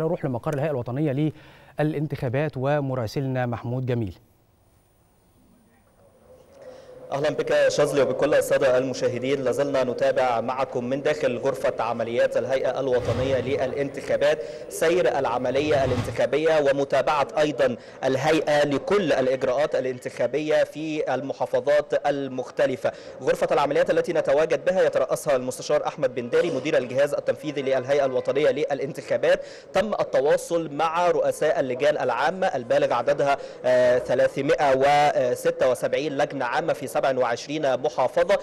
نروح لمقر الهيئة الوطنية للانتخابات ومراسلنا محمود جميل. أهلا بك شاذلي وبكل السادة المشاهدين لازلنا نتابع معكم من داخل غرفة عمليات الهيئة الوطنية للانتخابات سير العملية الانتخابية ومتابعة أيضا الهيئة لكل الإجراءات الانتخابية في المحافظات المختلفة. غرفة العمليات التي نتواجد بها يترأسها المستشار أحمد بن داري مدير الجهاز التنفيذي للهيئة الوطنية للانتخابات. تم التواصل مع رؤساء اللجان العامة البالغ عددها 376 لجنة عامة في 27 محافظة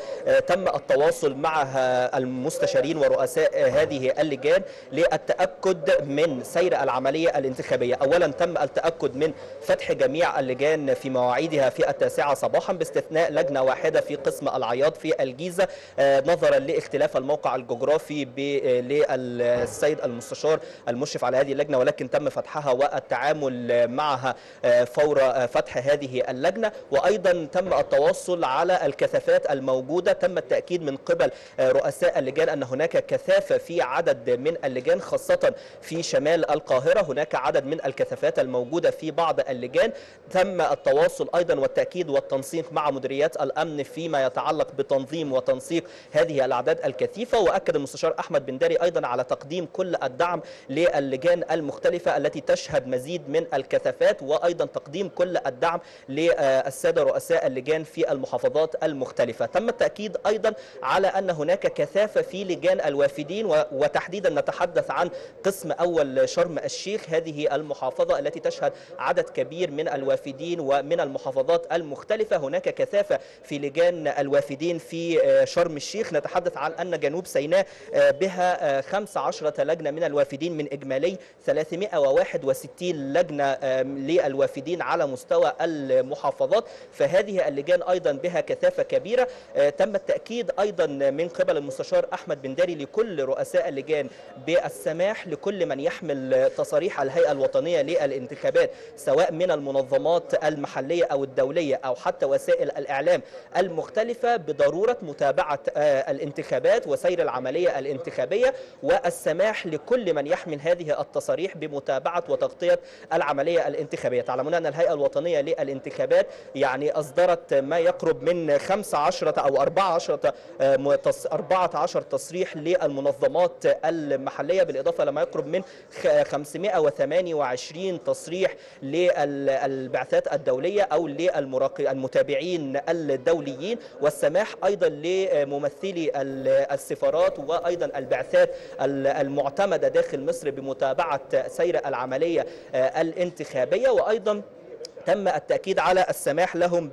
تم التواصل مع المستشارين ورؤساء هذه اللجان للتأكد من سير العملية الانتخابية. أولا تم التأكد من فتح جميع اللجان في مواعيدها في التاسعة صباحا باستثناء لجنة واحدة في قسم العياط في الجيزة نظرا لاختلاف الموقع الجغرافي للسيد المستشار المشرف على هذه اللجنة ولكن تم فتحها والتعامل معها فور فتح هذه اللجنة. وأيضا تم التواصل على الكثافات الموجودة. تم التأكيد من قبل رؤساء اللجان أن هناك كثافة في عدد من اللجان خاصة في شمال القاهرة. هناك عدد من الكثافات الموجودة في بعض اللجان. تم التواصل أيضا والتأكيد والتنسيق مع مديريات الأمن فيما يتعلق بتنظيم وتنسيق هذه الأعداد الكثيفة. وأكد المستشار أحمد بن داري أيضا على تقديم كل الدعم للجان المختلفة التي تشهد مزيد من الكثافات وأيضا تقديم كل الدعم للسادة رؤساء اللجان في المحافظات المختلفة. تم التأكيد أيضا على أن هناك كثافة في لجان الوافدين وتحديدا نتحدث عن قسم أول شرم الشيخ. هذه المحافظة التي تشهد عدد كبير من الوافدين ومن المحافظات المختلفة. هناك كثافة في لجان الوافدين في شرم الشيخ. نتحدث عن أن جنوب سيناء بها 15 لجنة من الوافدين من إجمالي 361 لجنة للوافدين على مستوى المحافظات. فهذه اللجان أيضا بها كثافة كبيرة. تم التأكيد أيضا من قبل المستشار أحمد بن داري لكل رؤساء اللجان بالسماح لكل من يحمل تصاريح الهيئة الوطنية للانتخابات سواء من المنظمات المحلية أو الدولية أو حتى وسائل الإعلام المختلفة بضرورة متابعة الانتخابات وسير العملية الانتخابية والسماح لكل من يحمل هذه التصاريح بمتابعة وتغطية العملية الانتخابية. تعلمون أن الهيئة الوطنية للانتخابات يعني أصدرت ما يقرب من 15 أو 14 14 تصريح للمنظمات المحلية. بالإضافة لما يقرب من 528 تصريح للبعثات الدولية أو للمتابعين الدوليين. والسماح أيضا لممثلي السفارات وأيضا البعثات المعتمدة داخل مصر بمتابعة سير العملية الانتخابية. وأيضا تم التأكيد على السماح لهم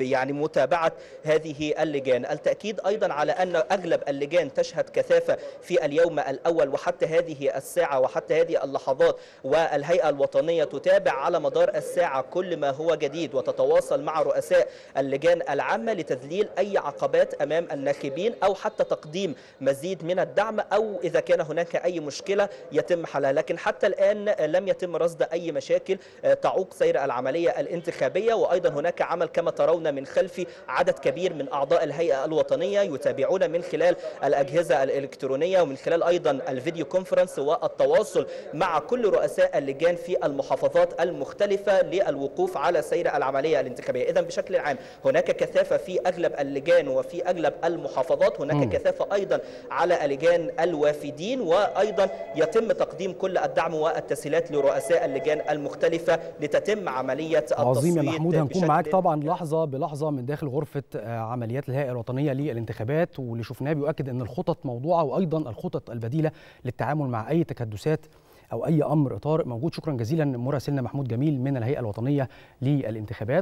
يعني متابعة هذه اللجان. التأكيد أيضا على أن أغلب اللجان تشهد كثافة في اليوم الأول وحتى هذه الساعة وحتى هذه اللحظات والهيئة الوطنية تتابع على مدار الساعة كل ما هو جديد وتتواصل مع رؤساء اللجان العامة لتذليل أي عقبات أمام الناخبين أو حتى تقديم مزيد من الدعم أو إذا كان هناك أي مشكلة يتم حلها. لكن حتى الآن لم يتم رصد أي مشاكل تعوق سير العملية الانتخابية وأيضا هناك عمل كما ترون من خلفي عدد كبير من أعضاء الهيئة الوطنية يتابعون من خلال الأجهزة الإلكترونية ومن خلال أيضا الفيديو كونفرنس والتواصل مع كل رؤساء اللجان في المحافظات المختلفة للوقوف على سير العملية الانتخابية إذا بشكل عام هناك كثافة في أغلب اللجان وفي أغلب المحافظات هناك م. كثافة أيضا على لجان الوافدين وأيضا يتم تقديم كل الدعم والتسهيلات لرؤساء اللجان المختلفة لتتم عملية عظيم يا محمود هنكون معاك طبعا لحظه بلحظة من داخل غرفة عمليات الهيئة الوطنية للانتخابات واللي شفناه بيؤكد إن الخطط موضوعة وأيضا الخطط البديلة للتعامل مع أي تكدسات أو أي أمر طارئ موجود. شكرا جزيلا مراسلنا محمود جميل من الهيئة الوطنية للانتخابات.